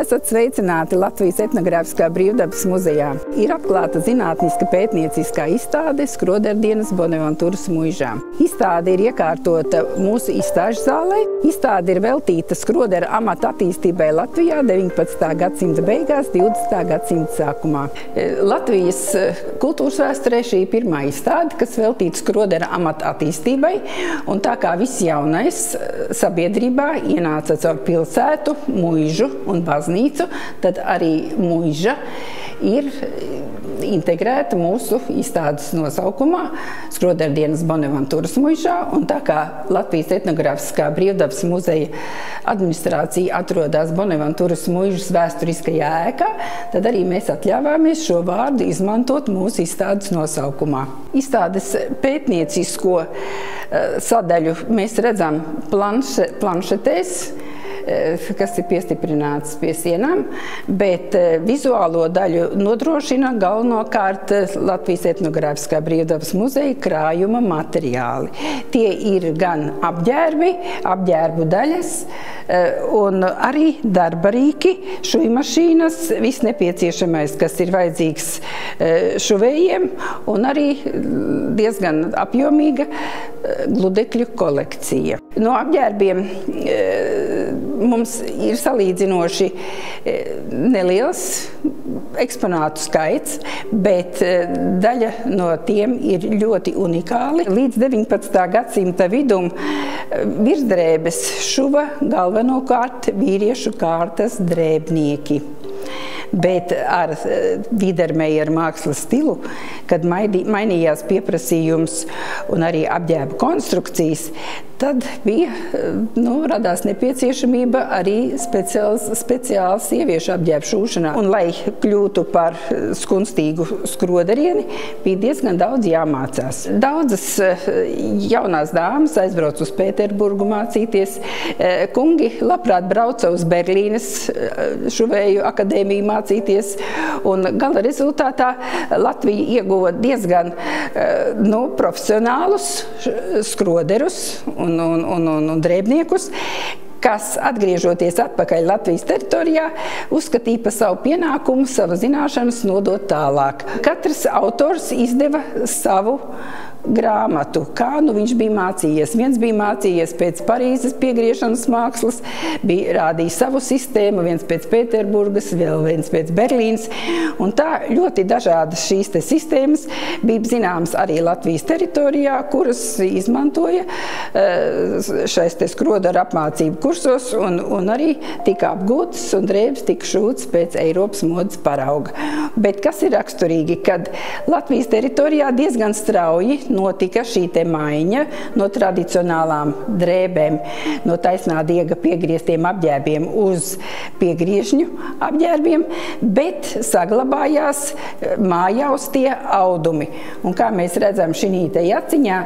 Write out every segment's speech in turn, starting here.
Esat sveicināti Latvijas etnogrāfiskā brīvdabas muzejā. Ir atklāta zinātniska pētnieciskā izstāde Skroderdienas Bonaventūras muižā. Izstāde ir iekārtota mūsu izstāžu zālē. Izstāde ir veltīta skrodera amata attīstībai Latvijā 19. gadsimta beigās, 20. gadsimta sākumā. E, Latvijas e, kultūras vēsturē šī ir pirmā izstāde, kas veltīta skrodera amata attīstībai. Un tā kā viss jaunais e, sabiedrībā ienāca caur pilsētu, muižu un baznīcu, baznīcu, tad arī muiža ir integrēta mūsu izstādes nosaukumā Skroderdienas Bonaventūras muižā. Un tā kā Latvijas etnogrāfiskā brīvdabas muzeja administrācija atrodas Bonaventūras muižas vēsturiskajā ēkā, tad arī mēs atļāvāmies šo vārdu izmantot mūsu izstādes nosaukumā. Izstādes pētniecisko eh, sadaļu mēs redzam planše, planšetēs, Eh, kas ir piestiprināts pie sienām, bet eh, vizuālo daļu nodrošina galvenokārt eh, Latvijas etnogrāfiskā brīvdabas muzeja krājuma materiāli. Tie ir gan apģērbi, apģērbu daļas, un arī darba rīki, šujmašīnas, viss nepieciešamais, kas ir vajadzīgs šuvējiem, un arī diezgan apjomīga gludekļu kolekcija. No apģērbiem mums ir salīdzinoši e, neliels eksponātu skaits, bet e, daļa no tiem ir ļoti unikāli. Līdz 19. gadsimta vidum e, virsdrēbes šuva galvenokārt vīriešu kārtas drēbnieki bet ar Vidermeieru mākslas stilu, kad mainījās pieprasījums un arī apģērba konstrukcijas, tad bija, nu, radās nepieciešamība arī speciāls, speciāls sieviešu apģērbu šūšanā. Un, lai kļūtu par skunstīgu skroderieni, bija diezgan daudz jāmācās. Daudzas eh, jaunās dāmas aizbrauc uz Pēterburgu mācīties. Eh, kungi labprāt brauca uz Berlīnes eh, šuvēju akadēmiju mācīties. Un gala rezultātā Latvija ieguva diezgan nu, profesionālus skroderus un un, un, un, un, un drēbniekus, kas, atgriežoties atpakaļ Latvijas teritorijā, uzskatīja par savu pienākumu, savas zināšanas nodot tālāk. Katrs autors izdeva savu grāmatu, kā nu viņš bija mācījies. Viens bija mācījies pēc Parīzes piegriešanas mākslas, bija rādījis savu sistēmu, viens pēc Pēterburgas, vēl viens pēc Berlīnas. Un tā ļoti dažādas šīs sistēmas bija zināmas arī Latvijas teritorijā, kuras izmantoja eh, šais te skrodaru apmācību kursos un, un arī tika apgūtas un drēbes tika šūts pēc Eiropas modas parauga. Bet kas ir raksturīgi, kad Latvijas teritorijā diezgan strauji notika šī maiņa no tradicionālām drēbēm, no taisnā diega piegrieztiem apģērbiem uz piegriežņu apģērbiem, bet saglabājās eh, mājaustie audumi. Un kā mēs redzam šī jaciņā,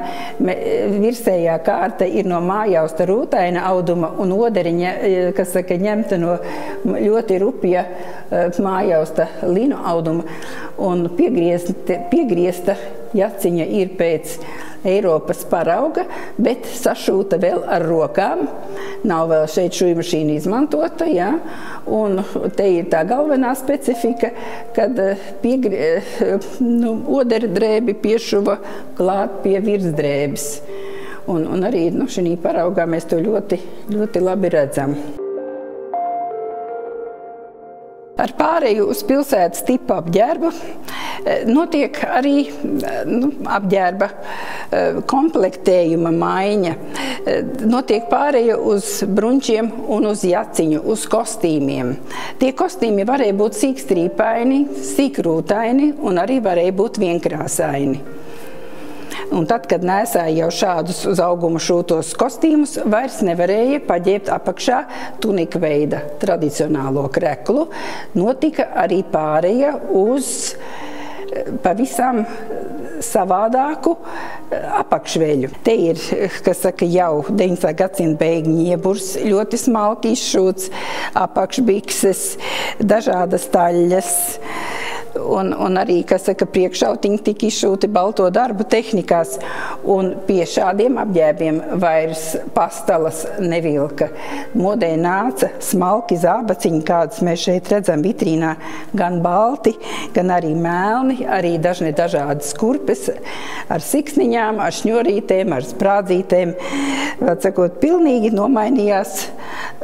virsējā kārta ir no mājausta rūtaina auduma un oderiņa, eh, kas saka, ņemta no ļoti rupja eh, mājausta linu auduma un piegriezta, piegriezta jaciņa ir pēc Eiropas parauga, bet sašūta vēl ar rokām. Nav vēl šeit šī mašīna izmantota. Ja? Un te ir tā galvenā specifika, kad eh, piegri, eh, nu, odera drēbi piešuva klāt pie virsdrēbes. Un, un arī nu, šī paraugā mēs to ļoti, ļoti labi redzam. Ar pārēju uz pilsētas tipu apģērbu eh, notiek arī eh, nu, apģērba eh, komplektējuma maiņa. Notiek pārēja uz bruņķiem un uz jaciņu, uz kostīmiem. Tie kostīmi varēja būt sīkstrīpaini, sīkrūtaini un arī varēja būt vienkrāsaini. Un tad, kad nesāja jau šādus uz auguma šūtos kostīmus, vairs nevarēja paģēbt apakšā tunika veida tradicionālo kreklu. Notika arī pāreja uz eh, pavisam savādāku eh, apakšveļu. Te ir, kas saka, jau 19. gadsimta beigņu ieburs, ļoti smalki izšūts apakšbikses, dažādas taļas un, un arī, kas saka, priekšautiņi tika izšūti balto darbu tehnikās, un pie šādiem apģērbiem vairs pastalas nevilka. Modē nāca smalki zābaciņi, kādas mēs šeit redzam vitrīnā, gan balti, gan arī melni, arī dažni dažādas kurpes ar siksniņām, ar šņurītēm, ar sprādzītēm. Sakot, pilnīgi nomainījās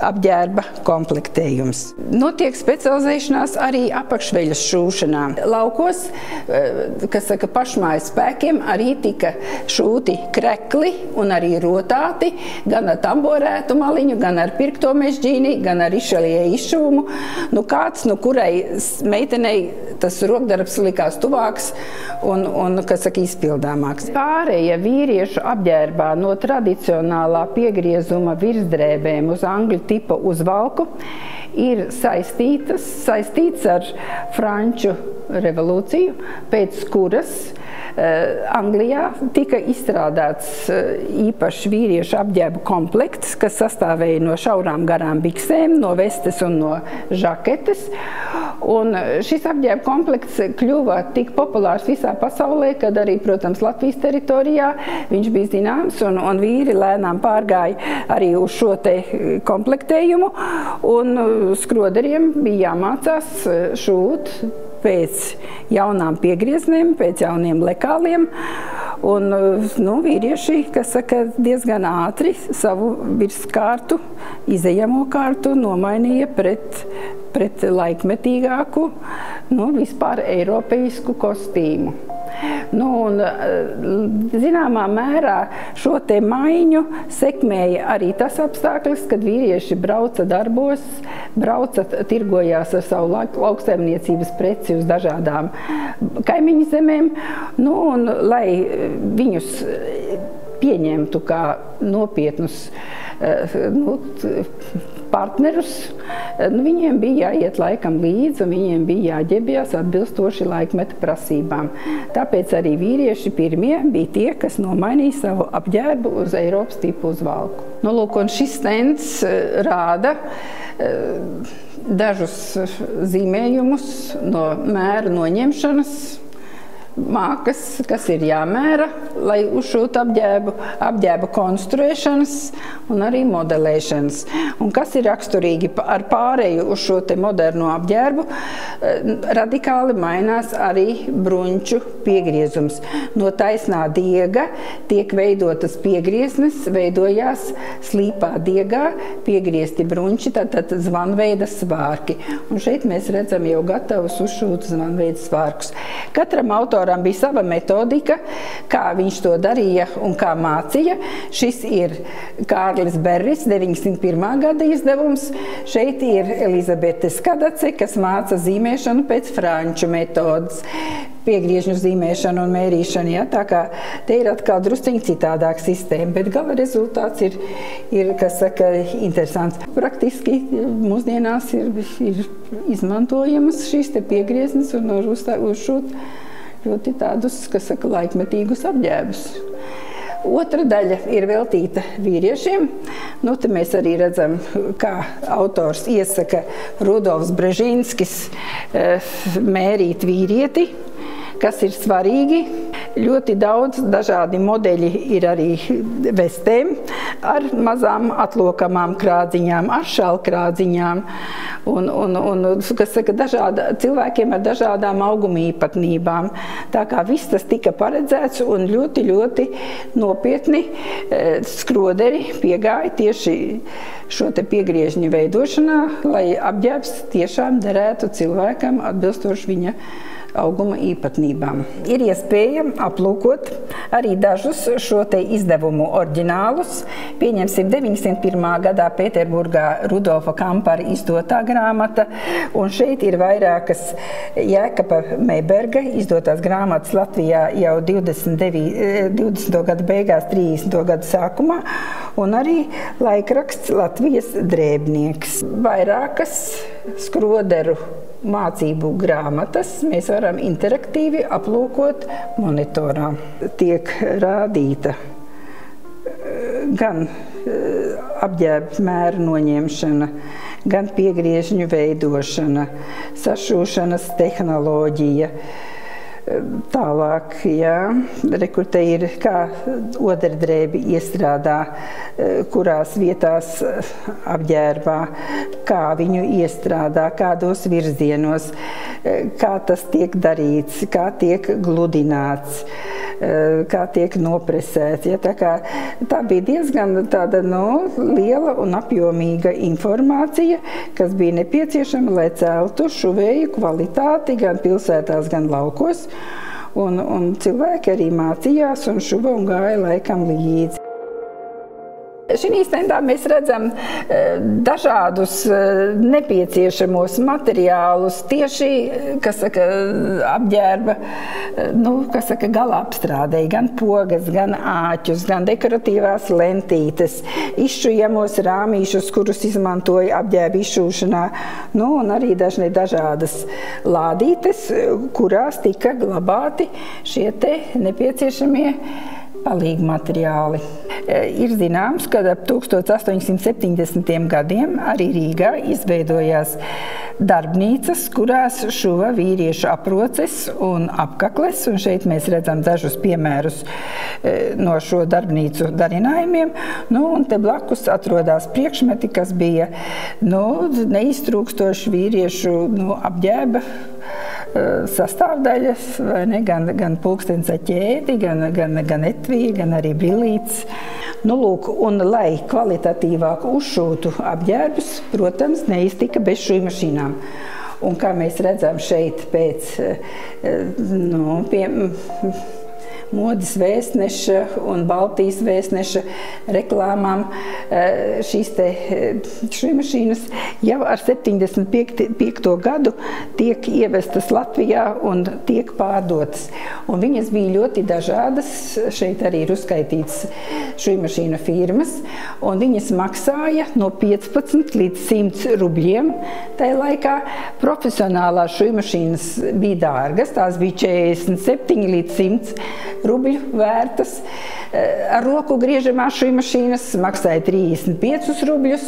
apģērba komplektējums. Notiek specializēšanās arī apakšveļas šūšanā. Laukos, eh, kas saka, pašmājas spēkiem, arī tika šūti krekli un arī rotāti, gan ar tamborētu maliņu, gan ar pirkto mežģīni, gan ar išalie izšuvumu. Nu, kāds, nu, kurai meitenei tas rokdarbs likās tuvāks un, un kas saka, izpildāmāks. Pārējie vīriešu apģērbā no tradicionālā piegriezuma virsdrēbēm uz angļu tipa uzvalku ir saistītas, saistīts ar Franču revolūciju, pēc kuras Eh, Anglijā tika izstrādāts eh, īpašs vīriešu apģērbu komplekts, kas sastāvēja no šaurām garām biksēm, no vestes un no žaketes. Un eh, šis apģērba komplekts kļuva tik populārs visā pasaulē, kad arī, protams, Latvijas teritorijā viņš bija zināms, un, un vīri lēnām pārgāja arī uz šo te komplektējumu, un skroderiem bija jāmācās šūt pēc jaunām piegrieznēm, pēc jauniem lekāliem. Un, nu, vīrieši, kas saka, diezgan ātri savu virskārtu, izejamo kārtu nomainīja pret, pret laikmetīgāku, nu, vispār eiropeisku kostīmu. Nu, un, eh, zināmā mērā šo te maiņu sekmēja arī tas apstākļus, kad vīrieši brauca darbos, brauca, tirgojās ar savu lauksaimniecības preci uz dažādām kaimiņu zemēm, nu, un lai viņus pieņemtu kā nopietnus eh, nu, partnerus, nu, viņiem bija jāiet laikam līdzi un viņiem bija jāģēbjas atbilstoši laikmeta prasībām. Tāpēc arī vīrieši pirmie bija tie, kas nomainīja savu apģērbu uz Eiropas tipu uzvalku. Nu, lūk, šis stends eh, rāda eh, dažus zīmējumus no mēra noņemšanas mākas, kas ir jāmēra, lai uzšūtu apģēbu, apģēba konstruēšanas un arī modelēšanas. Un kas ir raksturīgi ar pārēju uz šo te moderno apģērbu, eh, radikāli mainās arī bruņču piegriezums. No taisnā diega tiek veidotas piegrieznes, veidojās slīpā diegā piegriezti bruņči, tātad zvanveida svārki. Un šeit mēs redzam jau gatavus uzšūtu zvanveida svārkus. Katram autoram autoram bija sava metodika, kā viņš to darīja un kā mācīja. Šis ir Kārlis Berris, 901. gada izdevums. Šeit ir Elizabete Skadace, kas māca zīmēšanu pēc franču metodas piegriežņu zīmēšanu un mērīšanu. Ja? Tā kā te ir atkal drusciņi citādāka sistēma, bet gala rezultāts ir, ir kas saka, interesants. Praktiski mūsdienās ir, ir izmantojamas šīs te piegrieznes un uz, uz ļoti tādus, kas saka, laikmetīgus apģērbus. Otra daļa ir veltīta vīriešiem. Nu, te mēs arī redzam, kā autors iesaka Rudolfs Brežīnskis eh, mērīt vīrieti, kas ir svarīgi Ļoti daudz dažādi modeļi ir arī vestēm ar mazām atlokamām krādziņām, ar šalkrādziņām. Un, un, un, kas saka, dažāda, cilvēkiem ar dažādām auguma īpatnībām. Tā kā viss tas tika paredzēts un ļoti, ļoti nopietni e, skroderi piegāja tieši šo te piegriežņu veidošanā, lai apģērbs tiešām derētu cilvēkam atbilstoši viņa auguma īpatnībām. Ir iespēja aplūkot arī dažus šo te izdevumu oriģinālus. Pieņemsim 901. gadā Pēterburgā Rudolfa Kampara izdotā grāmata, un šeit ir vairākas Jēkaba Meiberga izdotās grāmatas Latvijā jau 29, 20. gadu beigās, 30. gadu sākumā, un arī laikraksts Latvijas drēbnieks. Vairākas skroderu mācību grāmatas mēs varam interaktīvi aplūkot monitorā. Tiek rādīta eh, gan eh, apģērba mēra noņemšana, gan piegriežņu veidošana, sašūšanas tehnoloģija. Tālāk, jā, rekurte ir kā oderdrēbi iestrādā, kurās vietās apģērbā, kā viņu iestrādā, kādos virzienos, kā tas tiek darīts, kā tiek gludināts. Eh, kā tiek nopresēts. Ja, tā, kā, tā bija diezgan tāda, nu, liela un apjomīga informācija, kas bija nepieciešama, lai celtu šuvēju kvalitāti gan pilsētās, gan laukos. Un, un cilvēki arī mācījās un šuva un gāja laikam līdzi. Šī stendā mēs redzam eh, dažādus eh, nepieciešamos materiālus, tieši saka, apģērba, nu, saka, gala apstrādē, gan pogas, gan āķus, gan dekoratīvās lentītes, izšujamos rāmīšus, kurus izmantoja apģērba izšūšanā, nu, un arī dažni dažādas lādītes, kurās tika glabāti šie te nepieciešamie palīgi materiāli. E, ir zināms, ka ap 1870. gadiem arī Rīgā izveidojās darbnīcas, kurās šuva vīriešu aproces un apkakles. Un šeit mēs redzam dažus piemērus e, no šo darbnīcu darinājumiem. Nu, un te blakus atrodas priekšmeti, kas bija nu, neiztrūkstoši vīriešu nu, apģērba Eh, sastāvdaļas, ne, gan, gan pulkstenis ar ķēdi, gan, gan, gan etvija, gan arī brīlītes. Nu, lūk, un, lai kvalitatīvāk uzšūtu apģērbus, protams, neiztika bez šīm mašīnām. Un kā mēs redzam šeit pēc eh, nu, pie, modes vēstneša un Baltijas vēstneša reklāmām eh, šīs te eh, mašīnas jau ar 75. gadu tiek ievestas Latvijā un tiek pārdotas. Un viņas bija ļoti dažādas. Šeit arī ir uzskaitīts šī mašīna firmas, un viņas maksāja no 15 līdz 100 rubļiem. Tajā laikā profesionālās šī mašīnas bija dārgas, tās bija 47 līdz 100 rubļu vērtas. Eh, ar roku griežamās šīs mašīnas maksāja 35 rubļus,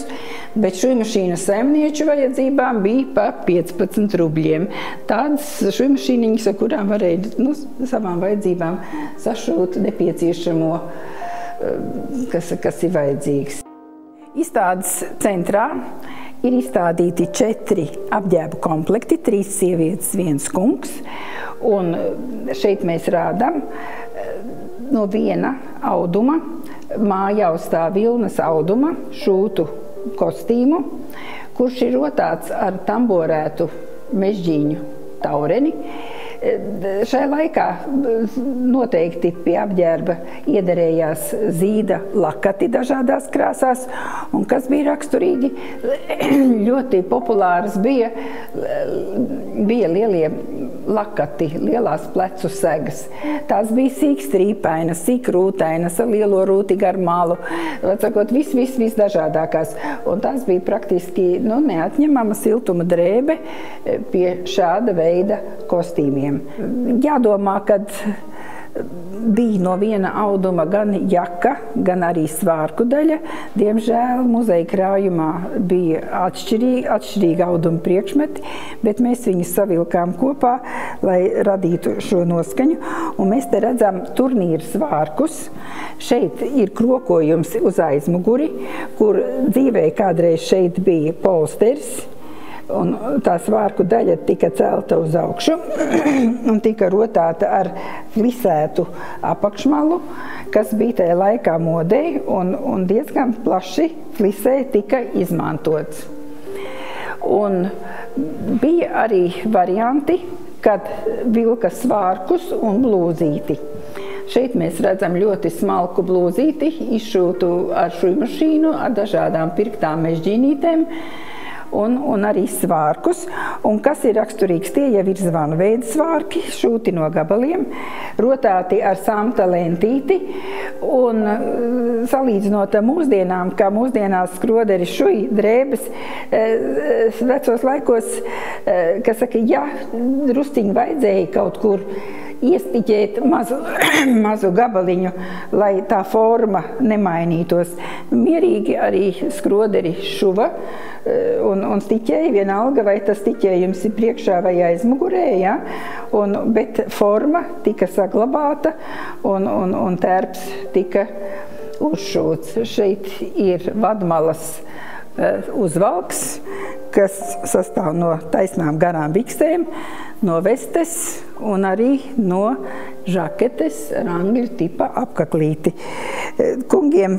bet šī mašīnas saimnieču vajadzībām bija pa 15 rubļiem. Tādas šīs mašīniņas, ar kurām varēja nu, savām vajadzībām sašūt nepieciešamo, eh, kas, kas ir vajadzīgs. Izstādes centrā ir izstādīti četri apģērba komplekti, trīs sievietes, viens kungs. Un šeit mēs rādām no viena auduma, mājā uzstāv vilnas auduma, šūtu kostīmu, kurš ir rotāts ar tamborētu mežģīņu taureni. Šajā laikā noteikti pie apģērba iederējās zīda lakati dažādās krāsās, un kas bija raksturīgi, ļoti populāras bija, bija lielie lakati, lielās plecu segas. Tās bija sīk strīpainas, sīk rūtainas, ar lielo rūti gar malu, sakot, viss, viss, viss dažādākās. Un tās bija praktiski nu, neatņemama siltuma drēbe pie šāda veida kostīmiem. Jādomā, kad bija no viena auduma gan jaka, gan arī svārku daļa. Diemžēl muzeja krājumā bija atšķirīgi, atšķirīgi auduma priekšmeti, bet mēs viņus savilkām kopā, lai radītu šo noskaņu. Un mēs te redzam turnīru svārkus. Šeit ir krokojums uz aizmuguri, kur dzīvē kādreiz šeit bija polsteris un tā svārku daļa tika celta uz augšu un tika rotāta ar flisētu apakšmalu, kas bija tajā laikā modē un, un diezgan plaši flisē tika izmantots. Un bija arī varianti, kad vilka svārkus un blūzīti. Šeit mēs redzam ļoti smalku blūzīti, izšūtu ar šo mašīnu, ar dažādām pirktām mežģīnītēm un, un arī svārkus. Un kas ir raksturīgs, tie jau ir zvanu veidu svārki, šūti no gabaliem, rotāti ar samta lentīti. Un eh, salīdzinot ar mūsdienām, kā mūsdienās skroderi šuji drēbes, eh, vecos laikos, kas saka, ja drusciņi vajadzēja kaut kur iestiķēt mazu, mazu gabaliņu, lai tā forma nemainītos. Mierīgi arī skroderi šuva eh, un, un stiķēja vienalga, vai tas stiķējums ir priekšā vai aizmugurē, ja? un, bet forma tika saglabāta un, un, un tērps tika uzšūts. Šeit ir vadmalas eh, uzvalks, kas sastāv no taisnām garām biksēm, no vestes un arī no žaketes rangļu tipa apkaklīti. Kungiem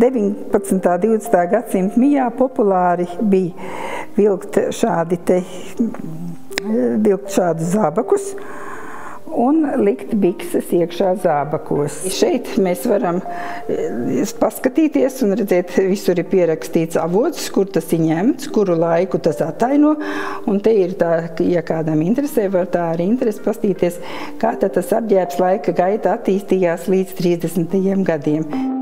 19. un 20. gadsimta mijā populāri bija vilkt šādi te, vilkt šādus zābakus, un likt bikses iekšā zābakos. Šeit mēs varam eh, paskatīties un redzēt, visur ir pierakstīts avots, kur tas ir ņemts, kuru laiku tas ataino. Un te ir tā, ja kādam interesē, var tā arī interesi pastīties, kā tas apģērbs laika gaita attīstījās līdz 30. gadiem.